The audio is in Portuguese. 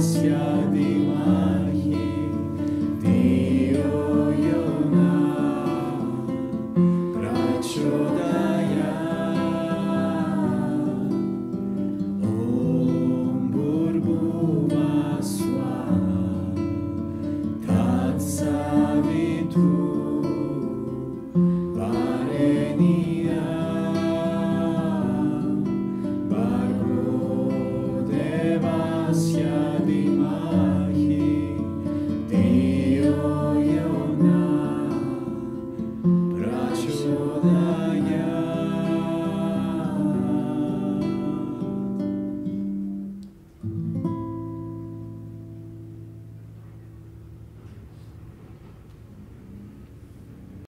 distância.